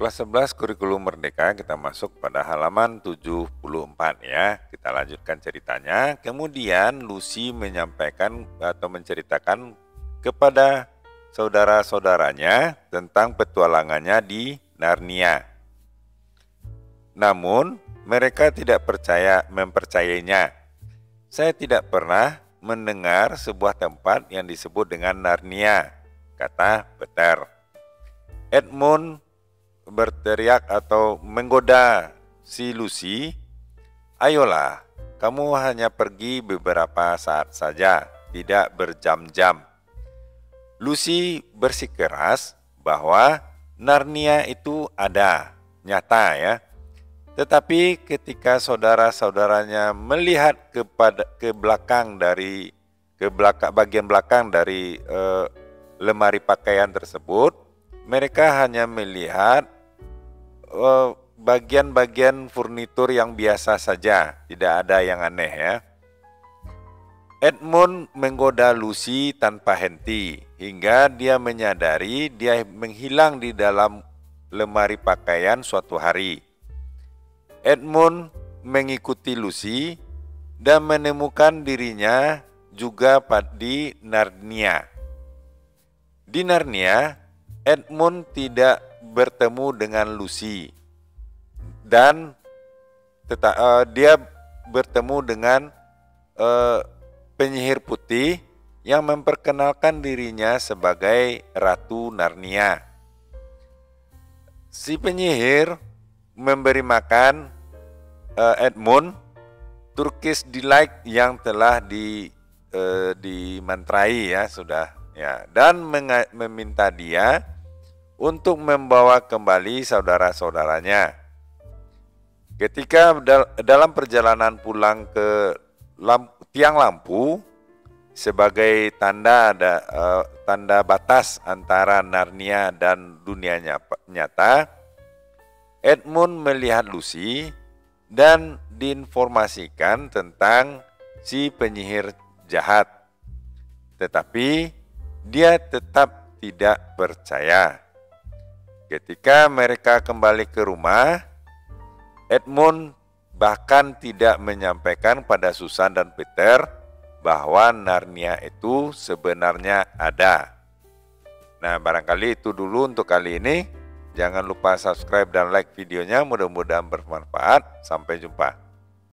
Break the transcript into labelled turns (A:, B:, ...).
A: kelas 11 kurikulum merdeka kita masuk pada halaman 74 ya. Kita lanjutkan ceritanya. Kemudian Lucy menyampaikan atau menceritakan kepada saudara-saudaranya tentang petualangannya di Narnia. Namun, mereka tidak percaya mempercayainya. Saya tidak pernah mendengar sebuah tempat yang disebut dengan Narnia, kata Peter. Edmund berteriak atau menggoda si Lucy, "Ayolah, kamu hanya pergi beberapa saat saja, tidak berjam-jam." Lucy bersikeras bahwa Narnia itu ada, nyata ya. Tetapi ketika saudara-saudaranya melihat kepada ke belakang dari ke belakang bagian belakang dari eh, lemari pakaian tersebut, mereka hanya melihat bagian-bagian furnitur yang biasa saja, tidak ada yang aneh ya. Edmund menggoda Lucy tanpa henti hingga dia menyadari dia menghilang di dalam lemari pakaian suatu hari. Edmund mengikuti Lucy dan menemukan dirinya juga di Narnia. Di Narnia, Edmund tidak bertemu dengan Lucy dan teta, uh, dia bertemu dengan uh, penyihir putih yang memperkenalkan dirinya sebagai Ratu Narnia. Si penyihir memberi makan uh, Edmund Turkish delight yang telah di uh, dimantrai ya sudah ya dan meminta dia untuk membawa kembali saudara-saudaranya. Ketika dalam perjalanan pulang ke lampu, tiang lampu sebagai tanda ada uh, tanda batas antara Narnia dan dunia nyata, Edmund melihat Lucy dan diinformasikan tentang si penyihir jahat. Tetapi dia tetap tidak percaya. Ketika mereka kembali ke rumah, Edmund bahkan tidak menyampaikan pada Susan dan Peter bahwa Narnia itu sebenarnya ada. Nah, barangkali itu dulu untuk kali ini. Jangan lupa subscribe dan like videonya, mudah-mudahan bermanfaat. Sampai jumpa.